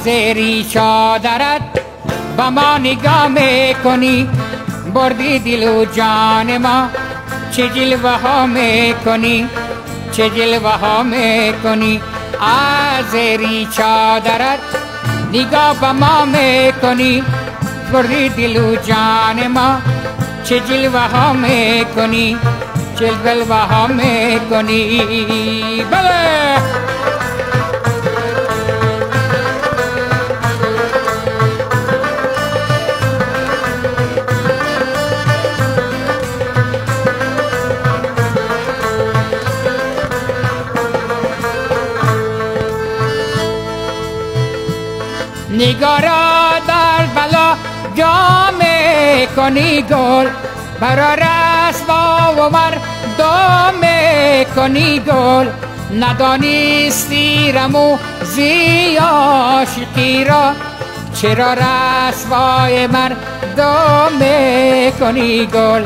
آزری چادرت با ما نگاه می‌کنی؟ بردی دل و جان ما چه جلوه ها می‌کنی؟ چه جلوه ها می‌کنی؟ آزری چادرت نگاه با ما می‌کنی؟ بردی دل و جان ما چه جلوه ها می‌کنی؟ چه جلوه ها می‌کنی؟ بله! نگارا در بلا جام کنی گل. برا رسوا و مردم کنی گل. ندانستی رمو زی عاشقی را. چرا رسوای مردم کنی گل؟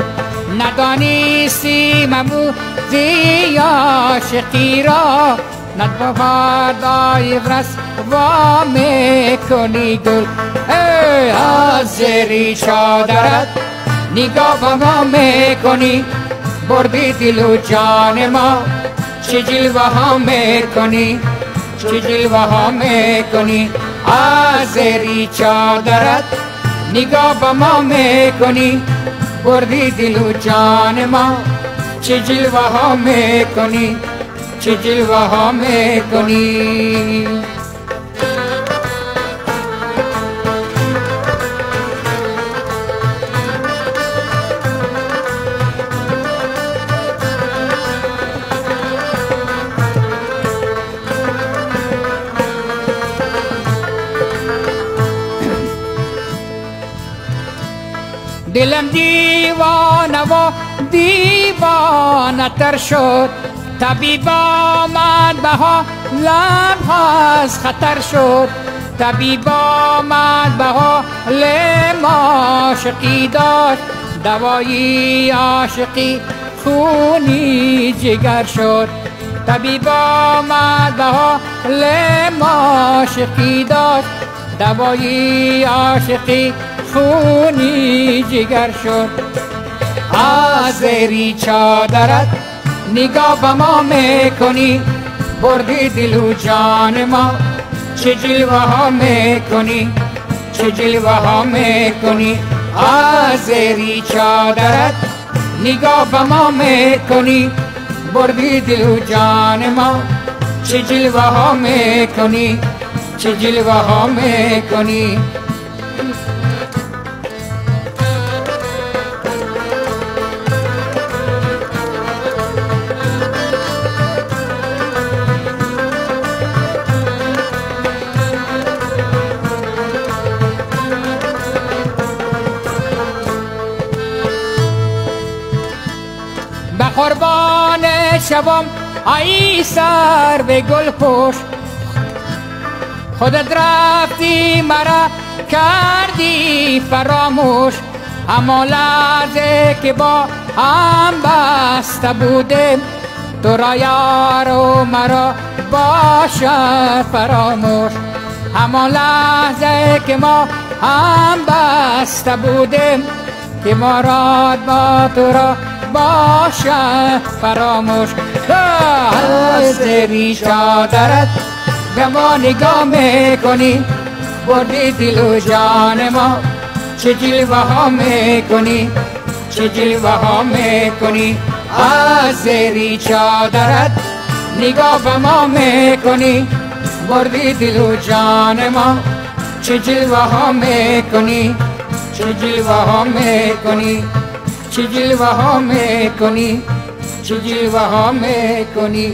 ندانستی ممو زی عاشقی را. ندباردای رس و می‌کنی گل ای حاضری چادرت نگاه با ما می‌کنی بردی دل و جان ما چه جلوه ها می‌کنی دلم دیوانه و دیوانه تر شد طبیب آمد به حالم از خطر شد. طبیب آمد به حالم عاشقی داشت. دوایی عاشقی خونی جگر شد. طبیب آمد به حالم عاشقی داشت. دوایی عاشقی خونی جگر شد. حاضری چادرت نگاه با ما می‌کنی بردی دل و جان ما چه جلوه ها می‌کنی چه جلوه ها می‌کنی حاضری چادرت نگاه با ما می‌کنی بردی دل و جان ما چه جلوه ها می‌کنی چه جلوه ها می‌کنی قربان شوم ای سر به گل خوش. خودت رفتی مرا کردی فراموش. اما لحظه که با هم بسته بودیم تو را یار و مرا باشد فراموش. اما لحظه که ما هم بسته بودیم که مراد با تو را باشه فراموش. حاضری چادرت به ما نگاه می‌کنی. بردی دل و جان ما چه جلوه ها می‌کنی؟ چه جلوه ها می‌کنی؟ حاضری چادرت نگاه به ما می‌کنی. بردی دل و جان ما چه جلوه ها می‌کنی؟ چه جلوه ها می‌کنی؟ جلوه ها می‌کنی چه جلوه ها می‌کنی